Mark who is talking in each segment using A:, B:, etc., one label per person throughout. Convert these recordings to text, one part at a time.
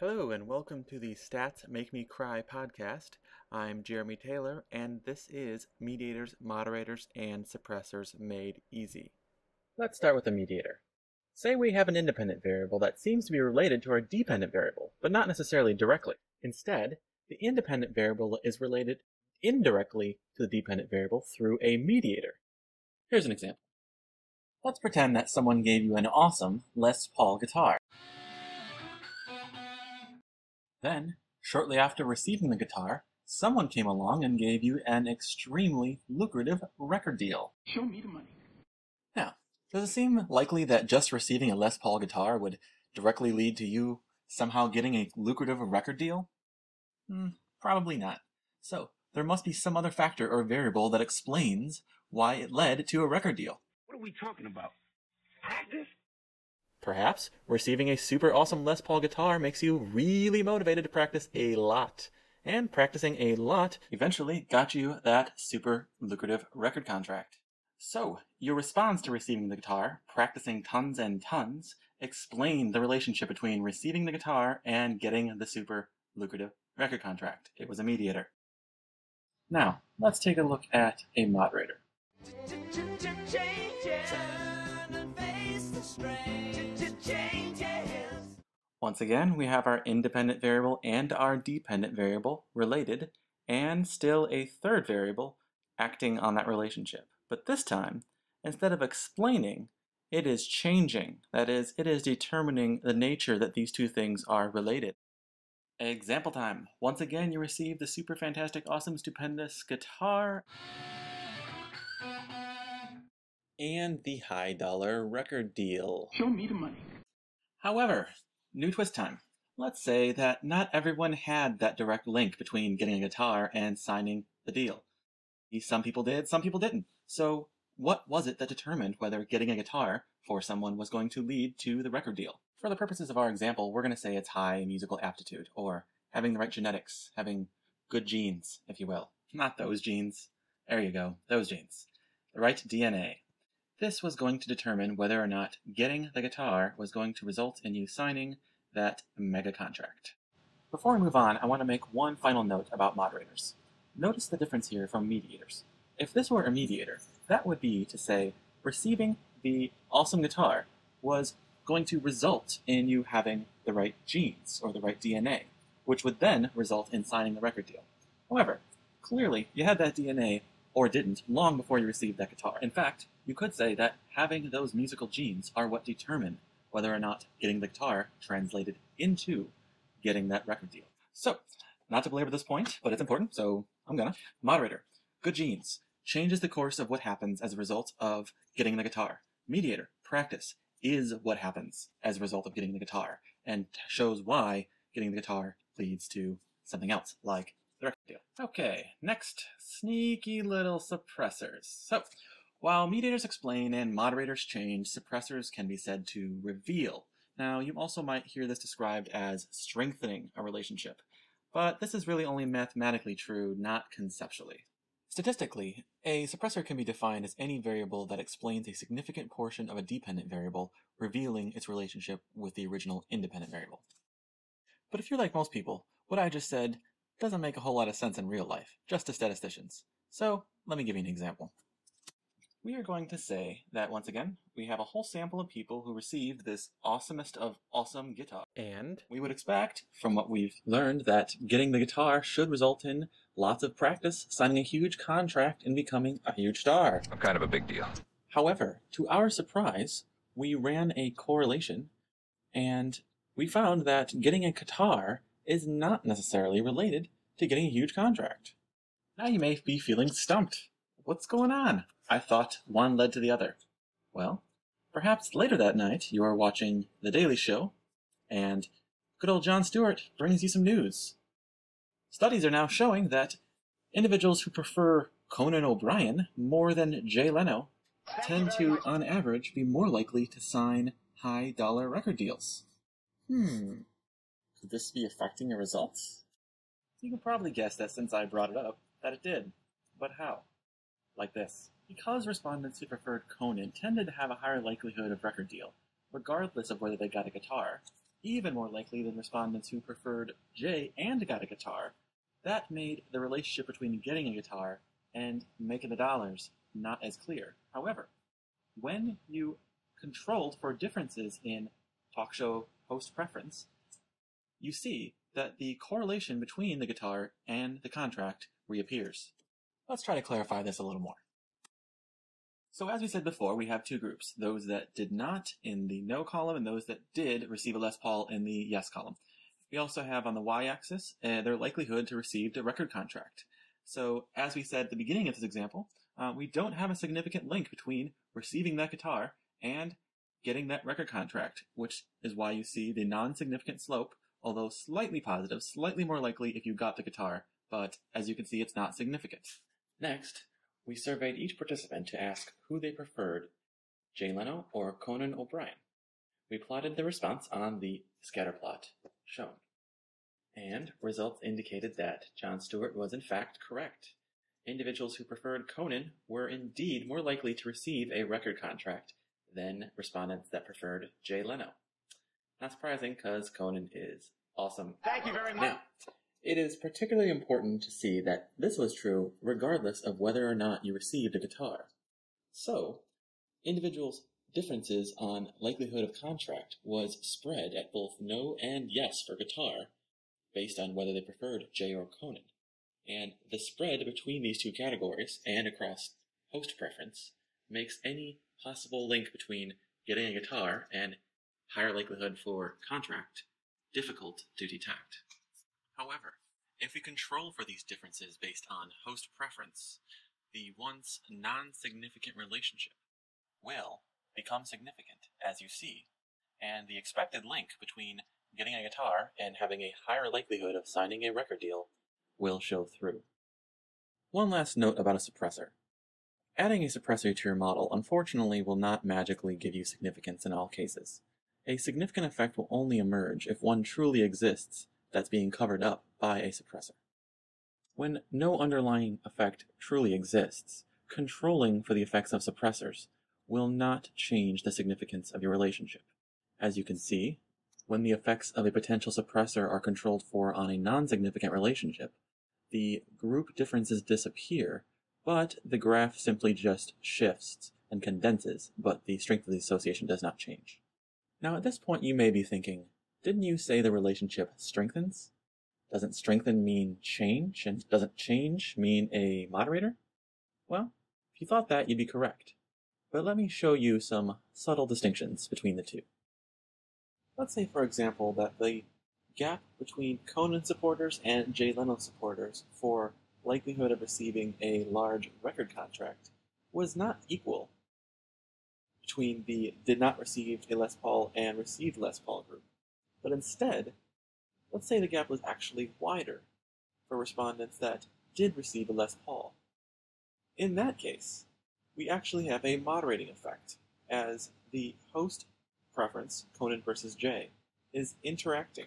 A: Hello, and welcome to the Stats Make Me Cry podcast. I'm Jeremy Taylor, and this is Mediators, Moderators, and Suppressors Made Easy. Let's start with a mediator. Say we have an independent variable that seems to be related to our dependent variable, but not necessarily directly. Instead, the independent variable is related indirectly to the dependent variable through a mediator. Here's an example. Let's pretend that someone gave you an awesome Les Paul guitar. Then, shortly after receiving the guitar, someone came along and gave you an extremely lucrative record deal.
B: Show me the money.
A: Now, does it seem likely that just receiving a Les Paul guitar would directly lead to you somehow getting a lucrative record deal? Hmm, probably not. So, there must be some other factor or variable that explains why it led to a record deal.
B: What are we talking about? Practice?
A: Perhaps receiving a super awesome Les Paul guitar makes you really motivated to practice a lot. And practicing a lot eventually got you that super lucrative record contract. So, your response to receiving the guitar, practicing tons and tons, explained the relationship between receiving the guitar and getting the super lucrative record contract. It was a mediator. Now, let's take a look at a moderator. Once again, we have our independent variable and our dependent variable related, and still a third variable acting on that relationship. But this time, instead of explaining, it is changing. That is, it is determining the nature that these two things are related. Example time. Once again, you receive the super fantastic, awesome, stupendous guitar and the high dollar record deal.
B: Show me the money.
A: However, new twist time. Let's say that not everyone had that direct link between getting a guitar and signing the deal. Some people did, some people didn't. So, what was it that determined whether getting a guitar for someone was going to lead to the record deal? For the purposes of our example, we're going to say it's high musical aptitude, or having the right genetics, having good genes, if you will. Not those genes. There you go, those genes. The right DNA. This was going to determine whether or not getting the guitar was going to result in you signing that mega contract. Before we move on, I want to make one final note about moderators. Notice the difference here from mediators. If this were a mediator, that would be to say receiving the awesome guitar was going to result in you having the right genes or the right DNA, which would then result in signing the record deal. However, clearly you had that DNA or didn't long before you received that guitar. In fact, you could say that having those musical genes are what determine whether or not getting the guitar translated into getting that record deal. So, not to belabor this point, but it's important, so I'm gonna. Moderator, good genes, changes the course of what happens as a result of getting the guitar. Mediator, practice, is what happens as a result of getting the guitar, and shows why getting the guitar leads to something else, like the record deal. Okay, next, sneaky little suppressors. So, while mediators explain and moderators change, suppressors can be said to reveal. Now, you also might hear this described as strengthening a relationship, but this is really only mathematically true, not conceptually. Statistically, a suppressor can be defined as any variable that explains a significant portion of a dependent variable, revealing its relationship with the original independent variable. But if you're like most people, what I just said doesn't make a whole lot of sense in real life, just to statisticians. So, let me give you an example. We are going to say that once again, we have a whole sample of people who received this awesomest of awesome guitar. And we would expect, from what we've learned, that getting the guitar should result in lots of practice, signing a huge contract, and becoming a huge star.
C: I'm kind of a big deal.
A: However, to our surprise, we ran a correlation and we found that getting a guitar is not necessarily related to getting a huge contract. Now you may be feeling stumped. What's going on? I thought one led to the other. Well, perhaps later that night you are watching The Daily Show, and good old Jon Stewart brings you some news. Studies are now showing that individuals who prefer Conan O'Brien more than Jay Leno tend to, on average, be more likely to sign high dollar record deals. Hmm. Could this be affecting your results? You can probably guess that since I brought it up, that it did. But how? Like this. Because respondents who preferred Conan tended to have a higher likelihood of record deal, regardless of whether they got a guitar, even more likely than respondents who preferred Jay and got a guitar, that made the relationship between getting a guitar and making the dollars not as clear. However, when you controlled for differences in talk show host preference, you see that the correlation between the guitar and the contract reappears. Let's try to clarify this a little more. So as we said before, we have two groups, those that did not in the no column and those that did receive a Les Paul in the yes column. We also have on the y-axis uh, their likelihood to receive a record contract. So as we said at the beginning of this example, uh, we don't have a significant link between receiving that guitar and getting that record contract, which is why you see the non-significant slope, although slightly positive, slightly more likely if you got the guitar, but as you can see, it's not significant. Next, we surveyed each participant to ask who they preferred, Jay Leno or Conan O'Brien. We plotted the response on the scatter plot shown. And results indicated that Jon Stewart was in fact correct. Individuals who preferred Conan were indeed more likely to receive a record contract than respondents that preferred Jay Leno. Not surprising, because Conan is awesome.
B: Thank you very much.
A: Now, it is particularly important to see that this was true regardless of whether or not you received a guitar. So, individuals' differences on likelihood of contract was spread at both no and yes for guitar, based on whether they preferred Jay or Conan. And the spread between these two categories and across host preference makes any possible link between getting a guitar and higher likelihood for contract difficult to detect. However, if we control for these differences based on host preference, the once non-significant relationship will become significant, as you see, and the expected link between getting a guitar and having a higher likelihood of signing a record deal will show through. One last note about a suppressor. Adding a suppressor to your model unfortunately will not magically give you significance in all cases. A significant effect will only emerge if one truly exists that's being covered up by a suppressor. When no underlying effect truly exists, controlling for the effects of suppressors will not change the significance of your relationship. As you can see, when the effects of a potential suppressor are controlled for on a non-significant relationship, the group differences disappear, but the graph simply just shifts and condenses, but the strength of the association does not change. Now at this point you may be thinking, didn't you say the relationship strengthens? Doesn't strengthen mean change? And doesn't change mean a moderator? Well, if you thought that, you'd be correct. But let me show you some subtle distinctions between the two. Let's say, for example, that the gap between Conan supporters and Jay Leno supporters for likelihood of receiving a large record contract was not equal between the did not receive a Les Paul and received Les Paul group. But instead, let's say the gap was actually wider for respondents that did receive a Les Paul. In that case, we actually have a moderating effect, as the host preference, Conan versus Jay, is interacting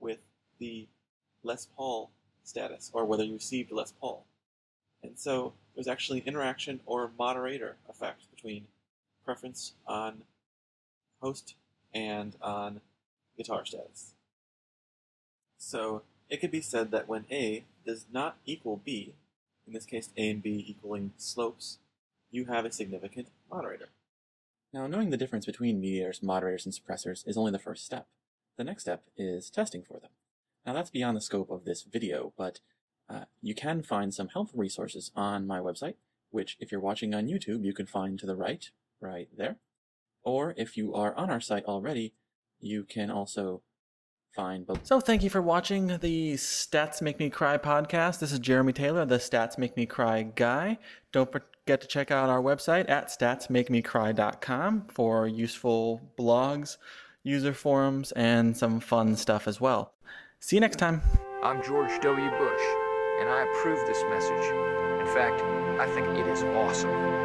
A: with the Les Paul status, or whether you received Les Paul. And so there's actually an interaction or moderator effect between preference on host and on guitar status. So it could be said that when A does not equal B, in this case A and B equaling slopes, you have a significant moderator. Now knowing the difference between mediators, moderators, and suppressors is only the first step. The next step is testing for them. Now that's beyond the scope of this video, but uh, you can find some helpful resources on my website, which if you're watching on YouTube, you can find to the right, right there. Or if you are on our site already, you can also find both. So thank you for watching the Stats Make Me Cry podcast. This is Jeremy Taylor, the Stats Make Me Cry guy. Don't forget to check out our website at statsmakemecry.com for useful blogs, user forums, and some fun stuff as well. See you next time.
C: I'm George W. Bush, and I approve this message. In fact, I think it is awesome.